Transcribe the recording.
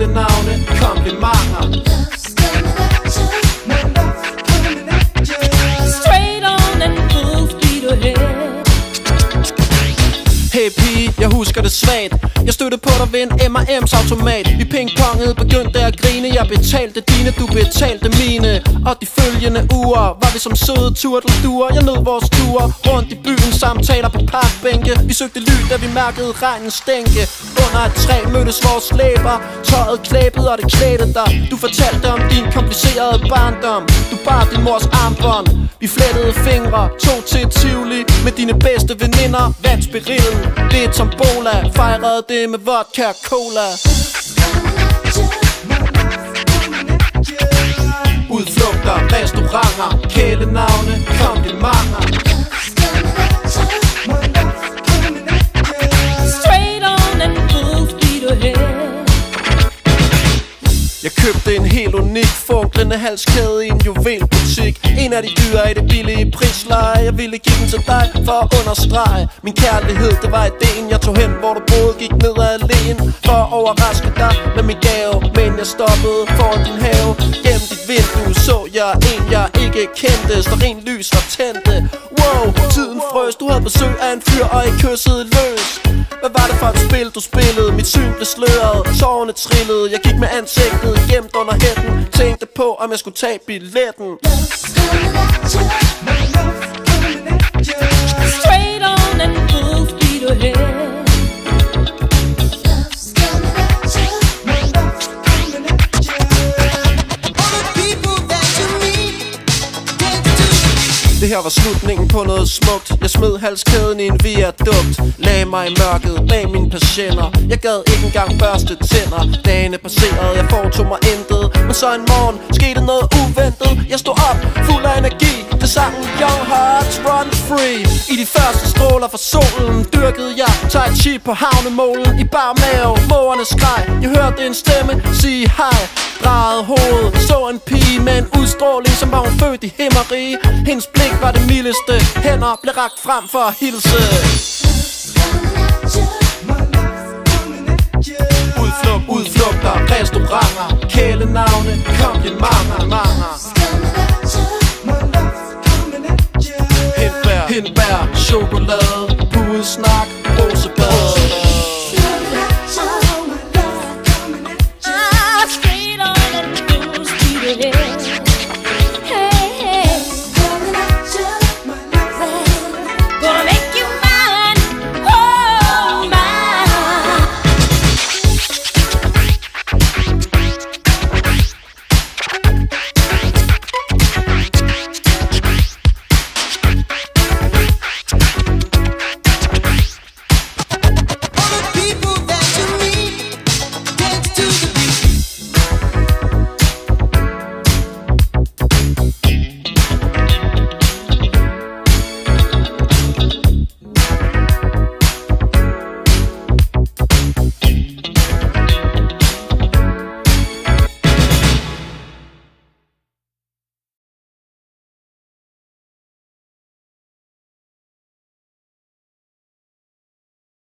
Kælenavne, husker det svagt. Jeg støttede på dig ved en M&M's automat. Vi pingpongede, begyndte at grine. Jeg betalte dine, du betalte mine. Og de følgende uger Var vi som søde turtelduer Jeg nød vores ture rundt i byen. Samtaler på parkbænke. Vi søgte ly, da vi mærkede regnen stænke. Under et træ mødtes vores læber. Tøjet klæbede, og det klædte dig. Du fortalte om din komplicerede barndom. Du bar din mors armbånd. Vi flettede fingre, tog til Tivoli Med dine bedste veninder. Vandt Det lidt som bola. Fejrede det med vodka og cola. Udflugter, restauranter Kælenavne, komplimenter. Købte en helt unik funklende halskæde i en juvelbutik. En af de dyre i det billige prisleje. Jeg ville give den til dig for at understrege. Min kærlighed, det var ideen. Jeg tog hen, hvor du boede, gik ned ad alene For at overraske dig med min gave. Men jeg stoppede foran din have. Gennem dit vindue så jeg en, jeg ikke kendte. Sterin lys var tændte Wow, tiden frøs, du havde besøg af en fyr Og I kyssede løs. Hvad var det for et spil, du spillede? Mit syn blev sløret, tårerne trillede. Jeg gik med ansigtet gemt under hætten. Tænkte på, om jeg skulle tage billetten. Straight her var slutningen på noget smukt. Jeg smed halskæden i en viadukt Lagde mig i mørket bag mine patienter Jeg gad ikke engang børste tænder. Dagene passerede, jeg foretog mig ind men så en morgen skete noget uventet. Jeg stod op, fuld af energi. Til sangen Young Hearts Run Free. I de første stråler fra solen Dyrkede jeg tai chi på havnemålen. I bar mave, mågerne skreg Jeg hørte en stemme sige hej. Drejede hovedet, så en pige med en udstråling Som var hun født i himmerige Hendes blik var det mildeste. Hænder blev rakt frem for at hilse. Udflugter, restauranter Kælenavne, komplimenter manger. Hindbær, hindbær, chokolade